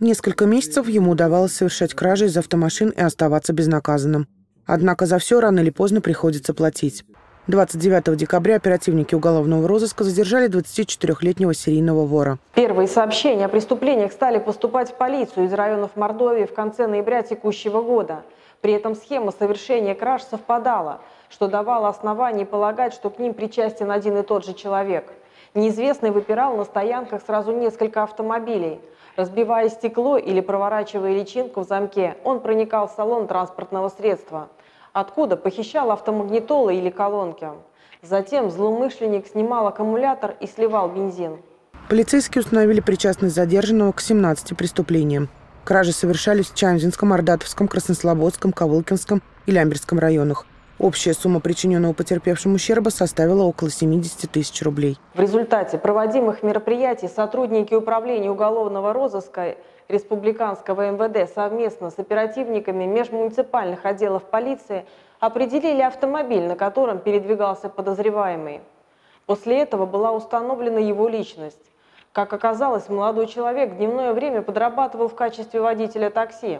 Несколько месяцев ему удавалось совершать кражи из автомашин и оставаться безнаказанным. Однако за все рано или поздно приходится платить. 29 декабря оперативники уголовного розыска задержали 24-летнего серийного вора. Первые сообщения о преступлениях стали поступать в полицию из районов Мордовии в конце ноября текущего года. При этом схема совершения краж совпадала, что давало основание полагать, что к ним причастен один и тот же человек. Неизвестный выпирал на стоянках сразу несколько автомобилей. Разбивая стекло или проворачивая личинку в замке, он проникал в салон транспортного средства – откуда похищал автомагнитолы или колонки. Затем злоумышленник снимал аккумулятор и сливал бензин. Полицейские установили причастность задержанного к 17 преступлениям. Кражи совершались в Чанзинском, Ордатовском, Краснослободском, Ковылкинском и Лямберском районах. Общая сумма причиненного потерпевшим ущерба составила около 70 тысяч рублей. В результате проводимых мероприятий сотрудники управления уголовного розыска Республиканского МВД совместно с оперативниками межмуниципальных отделов полиции определили автомобиль, на котором передвигался подозреваемый. После этого была установлена его личность. Как оказалось, молодой человек в дневное время подрабатывал в качестве водителя такси,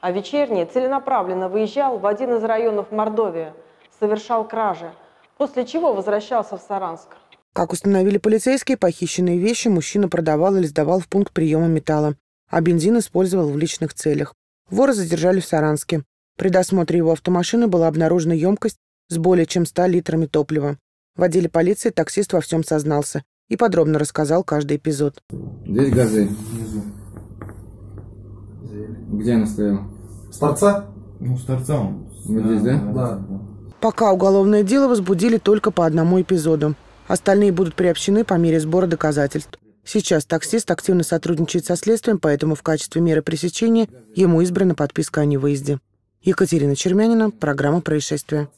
а вечернее целенаправленно выезжал в один из районов Мордовии, совершал кражи, после чего возвращался в Саранск. Как установили полицейские, похищенные вещи мужчина продавал или сдавал в пункт приема металла а бензин использовал в личных целях. Вора задержали в Саранске. При досмотре его автомашины была обнаружена емкость с более чем 100 литрами топлива. В отделе полиции таксист во всем сознался и подробно рассказал каждый эпизод. Здесь газы. Где она стояла? С торца? Ну, с торца он. Вот здесь, да? Да. Пока уголовное дело возбудили только по одному эпизоду. Остальные будут приобщены по мере сбора доказательств. Сейчас таксист активно сотрудничает со следствием, поэтому в качестве меры пресечения ему избрана подписка о невыезде. Екатерина Чермянина, программа «Происшествия».